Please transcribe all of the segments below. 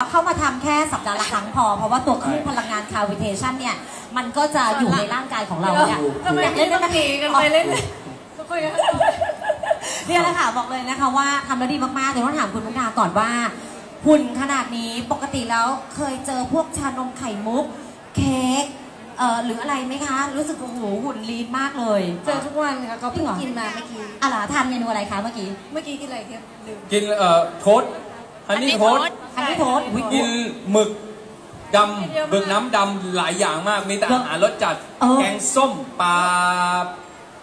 เข้ามาทำแค่สัปดาห์ละครั้งพอ เพราะว่าตัวคลื่นพลังงานคาวิเทชันเนี่ย มันก็จะอยู่ในร่างกายของเราเนี่ยทำไมอยากเล่เล่นนดได้นไหมตรีกันไปเล่นคุยกันเนี่ยแหละค่ะบอกเลยนะคะว่าทำแล้วดีมากๆเดี๋ยวต้องถามคุณมุกดาก่อนว่าหุ่นขนาดนี้ปกติแล้วเคยเจอพวกชานมไข่มุก เค้กเอ่อหรืออะไรไหมคะ รู้สึกโอ้โหหุ่นลีนมากเลย เจอทุกวันค่ะก็เพิ่งกินมาเมื่อกี้อะไรทานเมนูอะไรคะเมื่อกี้เมื่อกี้กินอะไรครับลืมกินเอ่อโทส ฮันนี่โทสอันนี้โทษอุ๊ยกินหมึกดำหมึกน้ำดำหลายอย่างมากมีแต่อาหารรสจัดเออแกงส้มปลา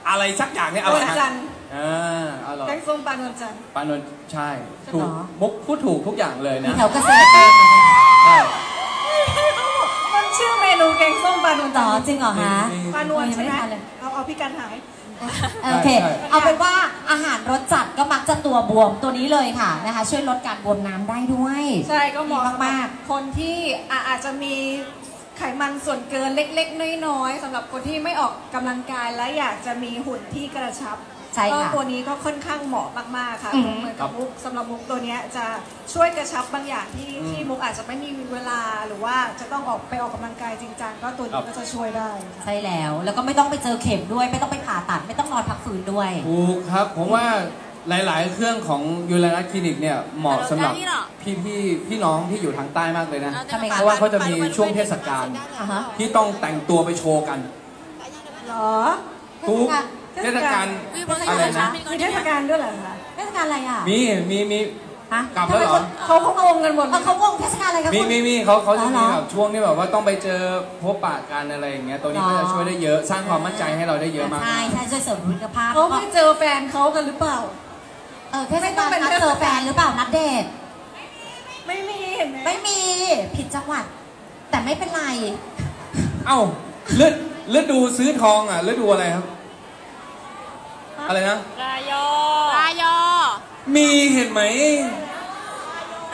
อะไรสักอย่างเนี่ยอร่อยนวลจันะนทร์อ่าอร่อยแกงส้มปลานวลจันทร์ปลานนท์ใช่ใช่ถูกเหรอมุกพูดถูกทุกอย่างเลยมีนะแถวเกษตรเองเหรอคะใช่มันชื่อเมนูแกงส้มปลานวลต่จัอนทร์จริงเหรอคะนี่ปลานวลยังใช่ไม่ไหมได้ทานเลย เอา เอาพี่กันหาย โอเค ใช่ เอาเป็นว่าอาหารรสจัดก็มักจะตัวบวมตัวนี้เลยค่ะนะคะ ช่วยลดการบวมน้ำได้ด้วย ใช่ก็เหมาะดีมากๆ คนที่อะอาจจะมีไขมันส่วนเกินเล็กๆ น้อยๆสำหรับคนที่ไม่ออกกำลังกายและอยากจะมีหุ่นที่กระชับ ใช่ก็ค่ะตัวนี้ก็ค่อนข้างเหมาะมากๆค่ะอืมเหมือนกับมุกสำหรับมุกตัวเนี้ยจะช่วยกระชับบางอย่างที่ที่มุกอาจจะไม่มีเวลาหรือว่าจะต้องออกไปออกกำลังกายจริงจังก็ตัวนี้ก็จะช่วยได้ค่ะ ใช่แล้ว แล้วก็ไม่ต้องไปเจอเข็มด้วย ไม่ต้องไปผ่าตัด ไม่ต้องนอนพักฟื้นด้วย ถูกครับ ผมว่าหลาย ๆ เครื่องของยูเรนัสคลินิกเนี่ยเหมาะสำหรับพี่พี่พี่น้องที่อยู่ทางใต้มากเลยนะ ทำไมคะ เพราะว่าเขาจะมีช่วงเทศกาล อ่าฮะ ที่ต้องแต่งตัวไปโชว์กัน เหรอทุกเท เทศศกากาลลอะไรนะมีเทศกาลด้วยเหรอคะเทศกาลอะไรอะมีมีมีฮะกลับแล้วเหรอเขาเขางงกันหมดเลเออยเขางงเทศกาลอะไรกันมีคุณมีมีเขาเขาจะอ๋อเหรมีอแบบช่วงที่แบบว่าต้องไปเจอพบปะกันอะไรอย่างเงี้ยตัวนี้ก็อ๋อจะช่วยได้เยอะสร้างความมั่นใจให้เราได้เยอะมากใช่ใช่ช่วยเสริมบุคลิกภาพเขาแล้วก็ไม่เจอแฟนเขากันหรือเปล่าเออเทศไม่ต้กาองลเป็นนัดเทศกาลเจอแฟนหรือเปล่านัดเดทไม่มีเห็นไหมไม่มีผิดจังหวัด แต่ไม่เป็นไร เอ้าเลือดเลือดดูซื้อทองอะเลือดดูอะไรครับ อะไรนะ รายอรายอ มีเห็นไหม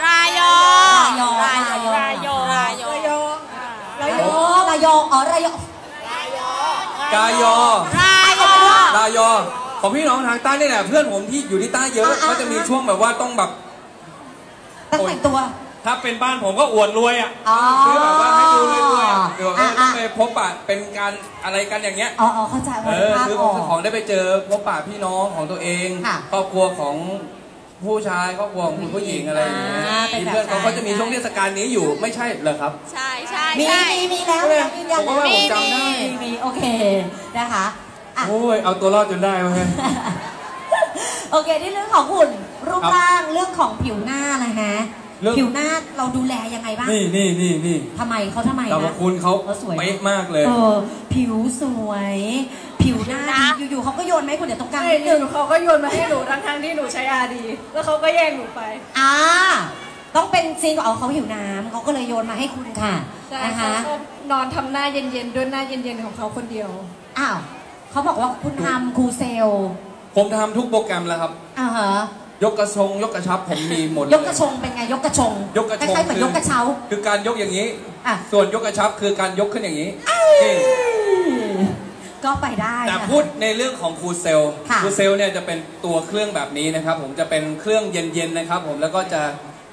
รายอ รายอ รายอ รายอระยองระยโอ้องระยองอ๋อระยองกายอ รายอลายอ ของพี่น้องทางใต้นี่แหละเพื่อนผมที่อยู่ที่ใต้เยอะอ่าๆก็จะมีช่วงแบบว่าต้องแบบตั้งแต่งตัว ถ้าเป็นบ้านผมก็อวดรวยอะอ๋อคือแบบว่าให้ดูรวยๆอะเดี๋ยวอ่าๆต้องไปพบปะเป็นการอะไรกันอย่างเงี้ย อ๋ออ๋อเข้าใจเออภาพคือออก ของได้ไปเจอพบปะพี่น้องของตัวเองค่ะครอบครัวของผู้ชายครอบครัวของคุณผู้หญิงอะไรอย่างเงี้ยอ่าเป็นมีแบบเพื่อนเขานั้นก็จะมีช่วงเทศกาลนี้อยู่ไม่ใช่เหรอครับ ใช่ใช่มีใช่ มีมีแล้วแล้วยืนยันผมก็ว่าผมจำได้ มีมีโอเคนะคะอะ โอ้ยเอาตัวรอดจนได้เว้ย โอเคที่เรื่องของหุ่นรูปครับ ร่างเรื่องของผิวหน้านะฮะเรื่อง ผิวหน้าเราดูแลยังไงบ้างนี่นี่นี่นี่ทำไมเขาทำไมแต่ว่านะ คุณเขาเขาสวย เป๊ะมากเลย เออผิวสวย ผิวหน้าดีอยู่ๆเขาก็โยนไหมาให้คุณเดี๋ยวตรงกลางใช่นิดหนึนึ่งงเขาก็โยนมาให้หนูทั้งทางๆที่หนูใช้อาดี แล้วเขาก็แย่งหนูไป อ่าต้องเป็นซีนของเอาเขาหิวน้ำเขาก็เลยโยนมาให้คุณค่ะใช่นะเขาคะ ก็นอนทำหน้าเย็นๆด้วยหน้าเย็นๆของเขาคนเดียว อ้าวเขาบอกว่าคุณทำครูเซลผมทำทุกโปรแกรมแล้วครับ อ่าฮะ ยกกระชงยกกระชับผมมีหมดเลยยกกระชงเป็นไงยกกระชงยกกระชงคล้ายๆเหมือนยกกระเช้า คือการยกอย่างนี้ อะ ส่วนยกกระชับคือการยกขึ้นอย่างนี้นี่ก็ไปได้แต่นะคะพูดในเรื่องของครูเซลค่ะครูเซลเนี่ยจะเป็นตัวเครื่องแบบนี้นะครับ ผมจะเป็นเครื่องเย็นๆนะครับ ผมแล้วก็จะ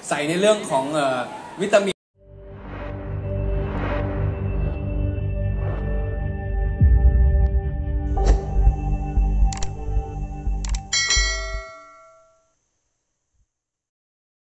ใส่ในเรื่องของเอ่อวิตามิน